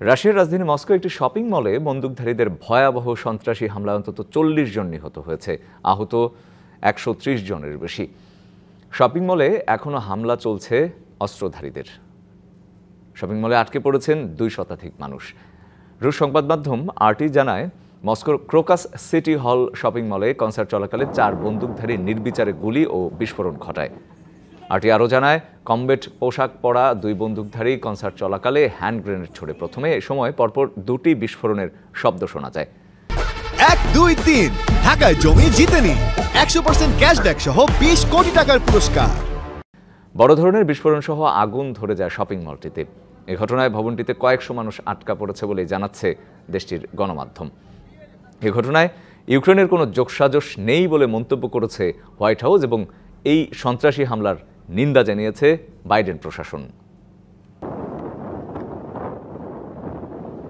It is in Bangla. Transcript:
রাশিয়ার রাজধানী মস্কো একটি শপিং মলে বন্দুকধারীদের ভয়াবহ সন্ত্রাসী হামলায় অন্তত চল্লিশ জন নিহত হয়েছে, আহত একশো ত্রিশ জনের বেশি। শপিং মলে এখনও হামলা চলছে অস্ত্রধারীদের। শপিং মলে আটকে পড়েছেন দুই শতাধিক মানুষ। রুশ সংবাদ মাধ্যম আরটি জানায়, মস্কোর ক্রোকাস সিটি হল শপিং মলে কনসার্ট চলাকালে চার বন্দুকধারী নির্বিচারে গুলি ও বিস্ফোরণ ঘটায়। আরটি আরও জানায় কমবেট পোশাক পরা দুই বন্দুকধারী কনসার্ট চলাকালে হ্যান্ড গ্রেনেড ছড়ে প্রথমে এ সময় পরপর দুটি বিস্ফোরণের শব্দ শোনা যায়। এক দুই তিন ঢাকায় জমি জিতে নিন একশো পার্সেন্ট ক্যাশব্যাক সহ বিশ কোটি টাকার পুরস্কার। বড় ধরনের বিস্ফোরণ সহ আগুন ধরে যায় শপিং মলটিতে। এ ঘটনায় ভবনটিতে কয়েকশো মানুষ আটকা পড়েছে বলে জানাচ্ছে দেশটির গণমাধ্যম। এ ঘটনায় ইউক্রেনের কোনো যোগসাজশ নেই বলে মন্তব্য করেছে হোয়াইট হাউস এবং এই সন্ত্রাসী হামলার নিন্দা জানিয়েছে বাইডেন প্রশাসন।